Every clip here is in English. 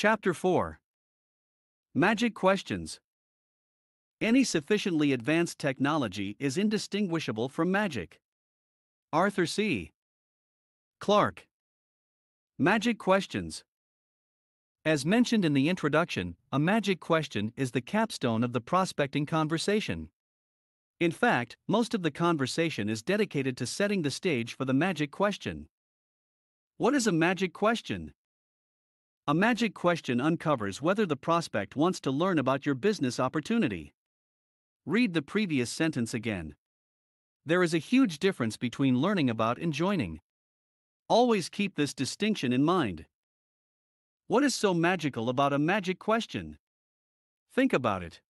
Chapter 4 Magic Questions Any sufficiently advanced technology is indistinguishable from magic. Arthur C. Clarke. Magic Questions As mentioned in the introduction, a magic question is the capstone of the prospecting conversation. In fact, most of the conversation is dedicated to setting the stage for the magic question. What is a magic question? A magic question uncovers whether the prospect wants to learn about your business opportunity. Read the previous sentence again. There is a huge difference between learning about and joining. Always keep this distinction in mind. What is so magical about a magic question? Think about it.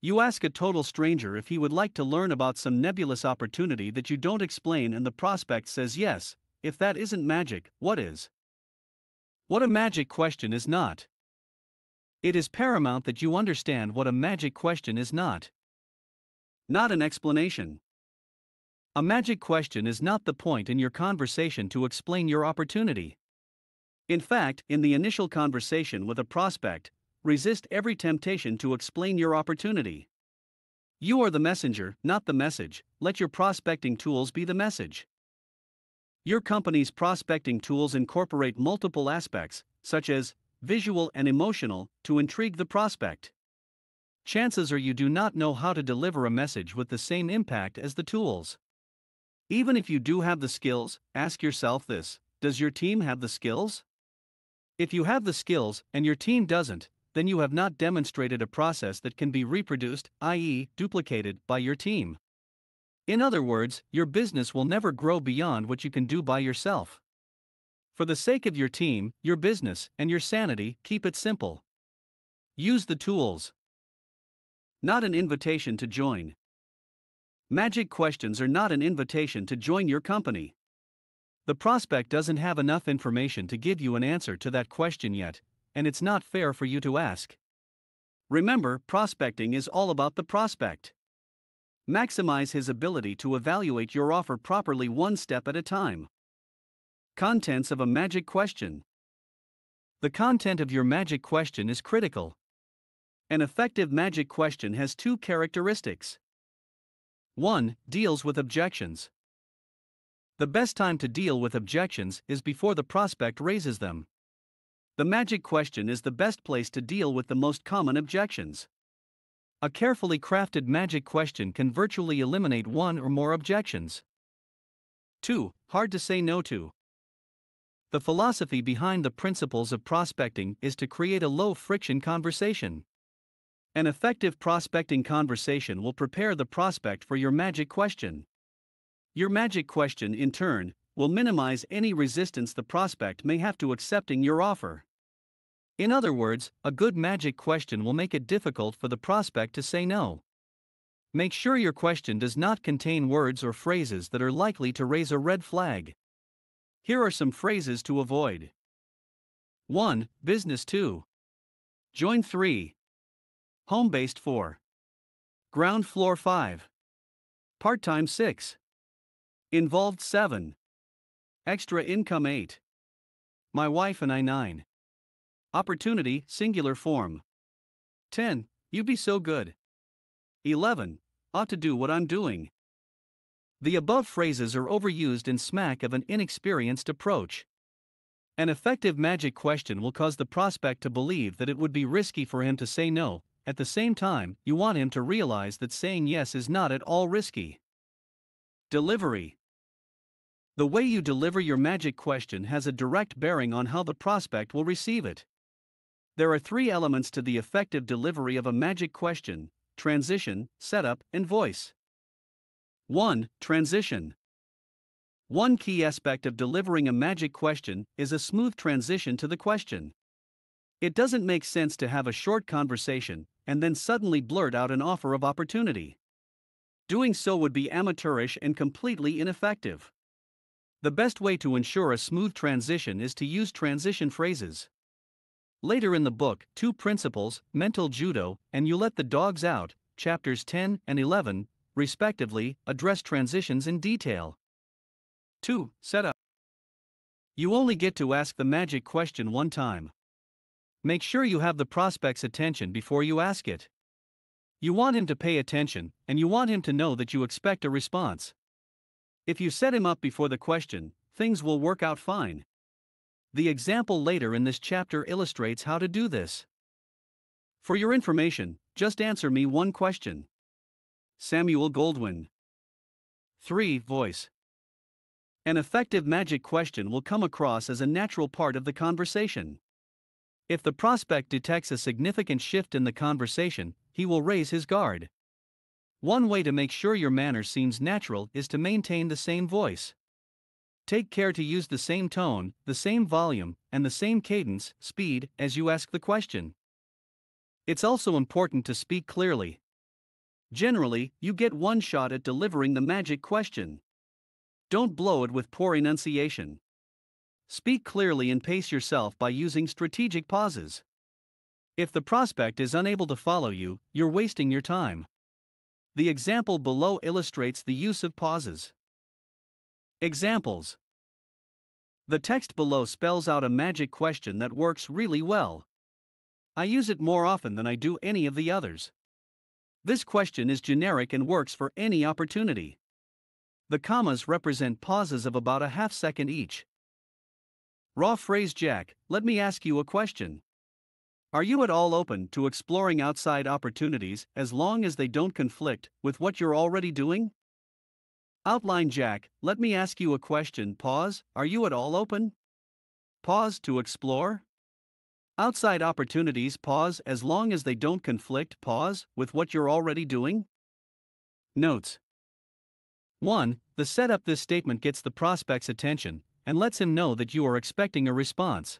You ask a total stranger if he would like to learn about some nebulous opportunity that you don't explain, and the prospect says yes. If that isn't magic, what is? What a magic question is not. It is paramount that you understand what a magic question is not. Not an explanation. A magic question is not the point in your conversation to explain your opportunity. In fact, in the initial conversation with a prospect, resist every temptation to explain your opportunity. You are the messenger, not the message, let your prospecting tools be the message. Your company's prospecting tools incorporate multiple aspects, such as visual and emotional, to intrigue the prospect. Chances are you do not know how to deliver a message with the same impact as the tools. Even if you do have the skills, ask yourself this Does your team have the skills? If you have the skills and your team doesn't, then you have not demonstrated a process that can be reproduced, i.e., duplicated, by your team. In other words, your business will never grow beyond what you can do by yourself. For the sake of your team, your business, and your sanity, keep it simple. Use the tools. Not an invitation to join. Magic questions are not an invitation to join your company. The prospect doesn't have enough information to give you an answer to that question yet, and it's not fair for you to ask. Remember, prospecting is all about the prospect. Maximize his ability to evaluate your offer properly one step at a time. Contents of a magic question. The content of your magic question is critical. An effective magic question has two characteristics. 1. Deals with objections. The best time to deal with objections is before the prospect raises them. The magic question is the best place to deal with the most common objections. A carefully crafted magic question can virtually eliminate one or more objections. 2. Hard to say no to. The philosophy behind the principles of prospecting is to create a low friction conversation. An effective prospecting conversation will prepare the prospect for your magic question. Your magic question, in turn, will minimize any resistance the prospect may have to accepting your offer. In other words, a good magic question will make it difficult for the prospect to say no. Make sure your question does not contain words or phrases that are likely to raise a red flag. Here are some phrases to avoid 1. Business 2. Join 3. Home based 4. Ground floor 5. Part time 6. Involved 7. Extra income 8. My wife and I 9. Opportunity, singular form. 10. You be so good. 11. Ought to do what I'm doing. The above phrases are overused and smack of an inexperienced approach. An effective magic question will cause the prospect to believe that it would be risky for him to say no, at the same time, you want him to realize that saying yes is not at all risky. Delivery The way you deliver your magic question has a direct bearing on how the prospect will receive it. There are three elements to the effective delivery of a magic question transition, setup, and voice. 1. Transition. One key aspect of delivering a magic question is a smooth transition to the question. It doesn't make sense to have a short conversation and then suddenly blurt out an offer of opportunity. Doing so would be amateurish and completely ineffective. The best way to ensure a smooth transition is to use transition phrases. Later in the book, two principles, mental judo and you let the dogs out, chapters 10 and 11, respectively, address transitions in detail. 2. Setup. You only get to ask the magic question one time. make sure you have the prospect's attention before you ask it. You want him to pay attention, and you want him to know that you expect a response. If you set him up before the question, things will work out fine. The example later in this chapter illustrates how to do this. For your information, just answer me one question. Samuel Goldwyn. 3. Voice. An effective magic question will come across as a natural part of the conversation. If the prospect detects a significant shift in the conversation, he will raise his guard. One way to make sure your manner seems natural is to maintain the same voice. Take care to use the same tone, the same volume, and the same cadence, speed, as you ask the question. It's also important to speak clearly. Generally, you get one shot at delivering the magic question. Don't blow it with poor enunciation. Speak clearly and pace yourself by using strategic pauses. If the prospect is unable to follow you, you're wasting your time. The example below illustrates the use of pauses. Examples The text below spells out a magic question that works really well. I use it more often than I do any of the others. This question is generic and works for any opportunity. The commas represent pauses of about a half second each. Raw phrase Jack, let me ask you a question. Are you at all open to exploring outside opportunities as long as they don't conflict with what you're already doing? Outline Jack, let me ask you a question. Pause, are you at all open? Pause to explore? Outside opportunities pause as long as they don't conflict pause with what you're already doing? Notes 1. The setup this statement gets the prospect's attention and lets him know that you are expecting a response.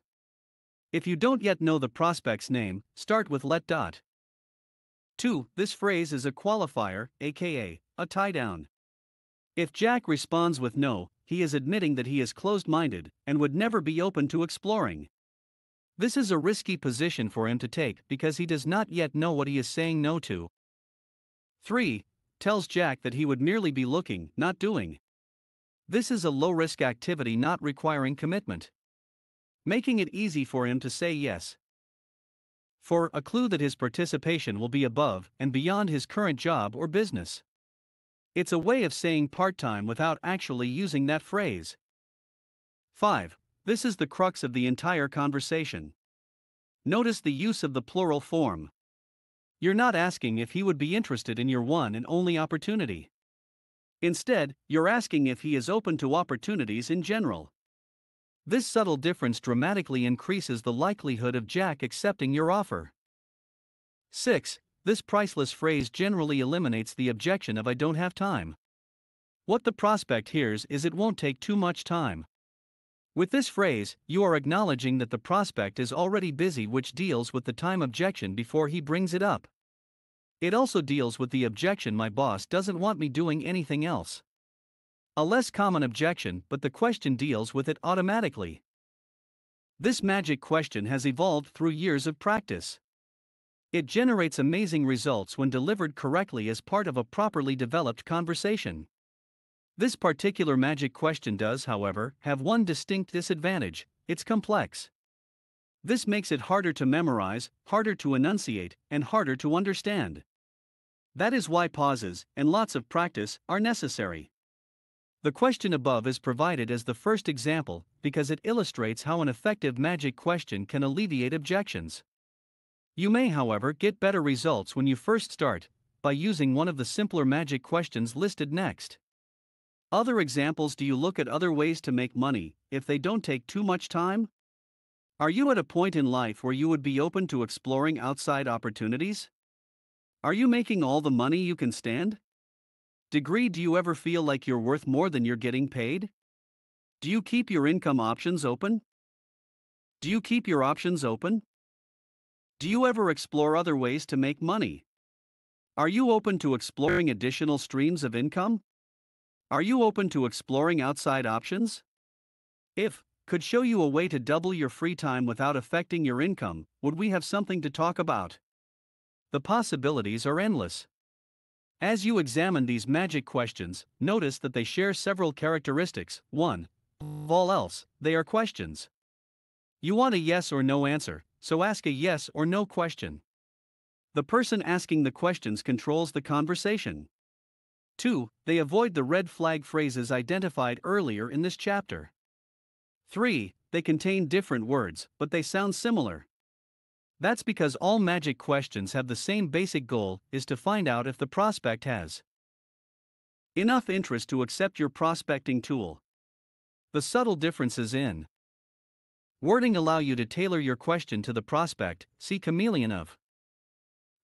If you don't yet know the prospect's name, start with let dot. 2. This phrase is a qualifier, aka a tie down. If Jack responds with no, he is admitting that he is closed minded and would never be open to exploring. This is a risky position for him to take because he does not yet know what he is saying no to. 3. Tells Jack that he would merely be looking, not doing. This is a low risk activity not requiring commitment, making it easy for him to say yes. 4. A clue that his participation will be above and beyond his current job or business. It's a way of saying part time without actually using that phrase. 5. This is the crux of the entire conversation. Notice the use of the plural form. You're not asking if he would be interested in your one and only opportunity. Instead, you're asking if he is open to opportunities in general. This subtle difference dramatically increases the likelihood of Jack accepting your offer. 6. This priceless phrase generally eliminates the objection of I don't have time. What the prospect hears is it won't take too much time. With this phrase, you are acknowledging that the prospect is already busy, which deals with the time objection before he brings it up. It also deals with the objection my boss doesn't want me doing anything else. A less common objection, but the question deals with it automatically. This magic question has evolved through years of practice. It generates amazing results when delivered correctly as part of a properly developed conversation. This particular magic question does, however, have one distinct disadvantage it's complex. This makes it harder to memorize, harder to enunciate, and harder to understand. That is why pauses and lots of practice are necessary. The question above is provided as the first example because it illustrates how an effective magic question can alleviate objections. You may, however, get better results when you first start by using one of the simpler magic questions listed next. Other examples Do you look at other ways to make money if they don't take too much time? Are you at a point in life where you would be open to exploring outside opportunities? Are you making all the money you can stand? Degree Do you ever feel like you're worth more than you're getting paid? Do you keep your income options open? Do you keep your options open? Do you ever explore other ways to make money? Are you open to exploring additional streams of income? Are you open to exploring outside options? If could show you a way to double your free time without affecting your income, would we have something to talk about? The possibilities are endless. As you examine these magic questions, notice that they share several characteristics. 1. Of all else, they are questions. You want a yes or no answer, so ask a yes or no question. The person asking the questions controls the conversation. 2. They avoid the red flag phrases identified earlier in this chapter. 3. They contain different words, but they sound similar. That's because all magic questions have the same basic goal is to find out if the prospect has enough interest to accept your prospecting tool. The subtle differences in wording allow you to tailor your question to the prospect. See Chameleon of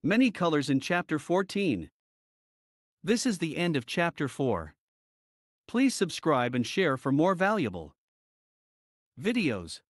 Many Colors in Chapter 14. This is the end of Chapter 4. Please subscribe and share for more valuable videos.